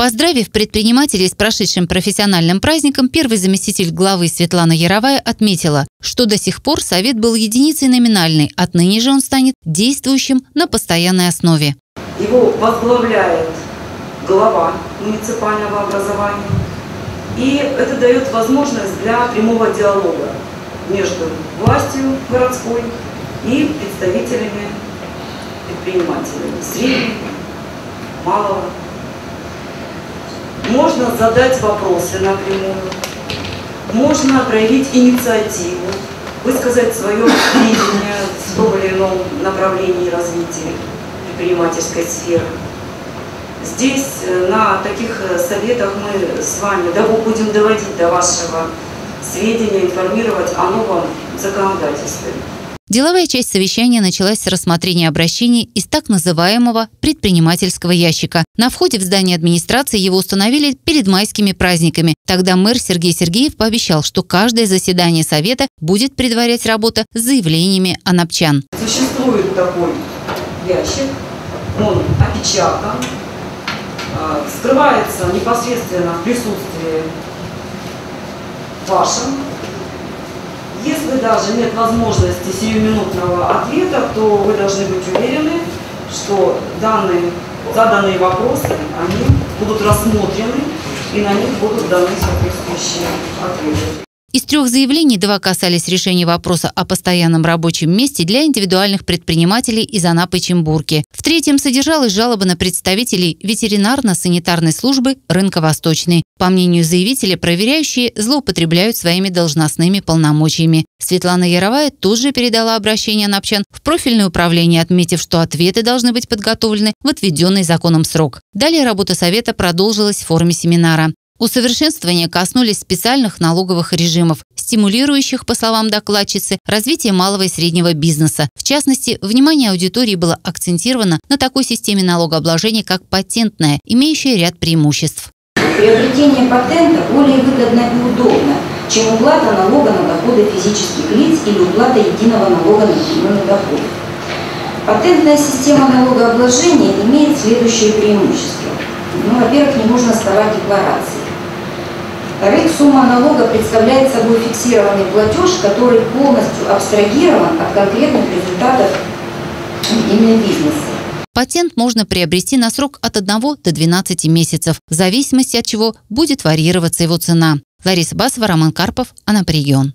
Поздравив предпринимателей с прошедшим профессиональным праздником, первый заместитель главы Светлана Яровая отметила, что до сих пор Совет был единицей номинальной, отныне же он станет действующим на постоянной основе. Его возглавляет глава муниципального образования, и это дает возможность для прямого диалога между властью городской и представителями предпринимателей, среднего, малого. Можно задать вопросы напрямую, можно проявить инициативу, высказать свое видение в том или ином направлении развития предпринимательской сферы. Здесь э, на таких э, советах мы с вами будем доводить до вашего сведения, информировать о новом законодательстве. Деловая часть совещания началась с рассмотрения обращений из так называемого предпринимательского ящика. На входе в здание администрации его установили перед майскими праздниками. Тогда мэр Сергей Сергеев пообещал, что каждое заседание совета будет предварять работа с заявлениями анапчан. Существует такой ящик, он опечатан, а, скрывается непосредственно в присутствии вашем. Даже нет возможности сиюминутного ответа, то вы должны быть уверены, что данные, заданные вопросы, они будут рассмотрены и на них будут даны соответствующие ответы. Из трех заявлений два касались решения вопроса о постоянном рабочем месте для индивидуальных предпринимателей из Анапы и Чембурки. В третьем содержалась жалоба на представителей ветеринарно-санитарной службы рынка Восточный. По мнению заявителя, проверяющие злоупотребляют своими должностными полномочиями. Светлана Яровая тут же передала обращение Напчан в профильное управление, отметив, что ответы должны быть подготовлены в отведенный законом срок. Далее работа Совета продолжилась в форме семинара. Усовершенствования коснулись специальных налоговых режимов, стимулирующих, по словам докладчицы, развитие малого и среднего бизнеса. В частности, внимание аудитории было акцентировано на такой системе налогообложения, как патентная, имеющая ряд преимуществ. Приобретение патента более выгодно и удобно, чем уплата налога на доходы физических лиц или уплата единого налога на определенный доход. Патентная система налогообложения имеет следующие преимущества. Ну, во-первых, не нужно сдавать декларации. Во-вторых, сумма налога представляет собой фиксированный платеж, который полностью абстрагирован от конкретных результатов ведения бизнеса. Патент можно приобрести на срок от 1 до 12 месяцев, в зависимости от чего будет варьироваться его цена. Лариса Басова, Роман Карпов, Анапрегион.